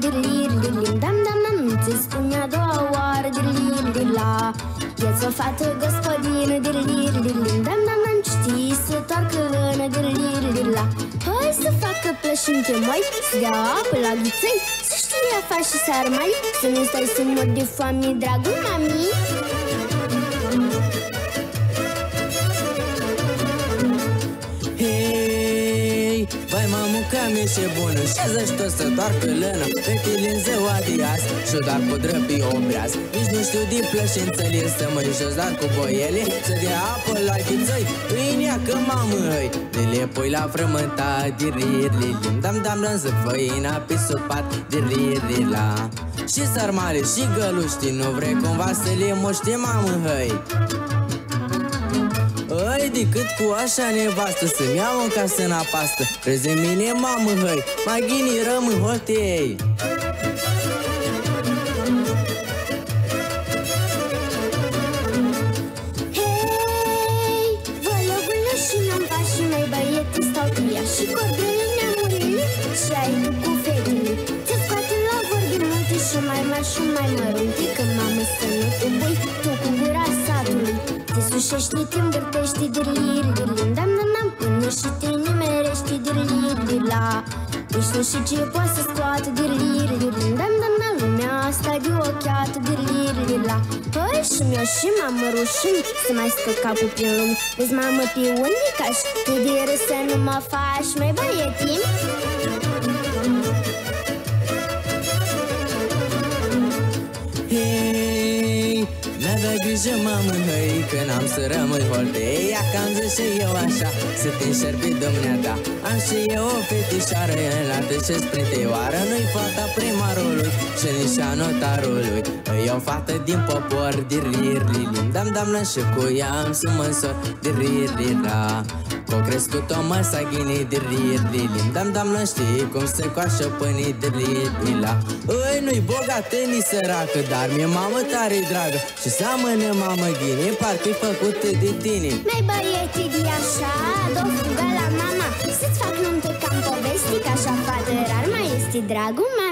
dirlir, dirlim Dam, dam, dam, ți spune a doua oară Dirlir, dirla Eți o fată gospodină Dirlir, dirlim Dam, dam, dam, știi să toarcă lână Dirlir, dirla Hai să facă plășinte mai Să dea apă la ghiței Să știe afași și sarmali Să nu stai să mor de foame, dragul mami mamuca mi și bună. Și zăși tot să toarcă lână. Pe chilin ziua de azi Și doar cu drăpi obraz. Nici nu știu din plășințălie Să mă jos dar cu boiele. Să dea apă la ghițăi Pâinea că mamă hăi De le pui la frământat Dirir lilim Dam dam dam să făina pe supat Dirir la. Și sarmale și găluști Nu vrei cumva să le moști mamă hăi Ai, decât cu așa nevastă Să-mi iau în casă în apastă. Crezi în mine, mamă, hăi? Mai ghini rămân hotei Hei, vă lăgulă și n-am și mai băieții stau cu ea. Și cordele neamurile și ai cu fetele. Te scoate la vorbe multe și mai mari și mai mărunte Te sușești, te învârtești, dirlir, dirlim Dam, dam, dam, până și te nimerești, dirlir, dirla Nici nu știu ce poate să scoată, dirlir, dirlim Dam, dam, dam, lumea asta de ochiată, dirlir, dirla Păi și mi-o și mamă rușini Să mai stă capul prin lume Vezi mamă pe unicaș Tu de râs să nu mă faci Mai băietin Hei, n-avea grijă, mamă, hăi Că n-am să rămâi holtei Ia că am zis și eu așa Să te înșerpi dumneata Am și eu o fetișoară Înlată ce-ți printeoară Nu-i fata primarului Și nici a notarului. E o fată din popor Dirir, lilim, dam, dam, și cu ea Am să mă însor Dirir, lira Cu crescut o măsaghini Dirir, lilim, dam, dam, știi Cum se coașă pânii Dirir, lila Îi, nu-i bogată, ni săracă Dar mi-e mamă tare dragă. Și seamănă mamă ghini Parcă-i făcută de tine. Mai băietii de așa Dă fugă la mama. Să-ți fac nuntă cam povesti Că așa fată rar mai este dragul mami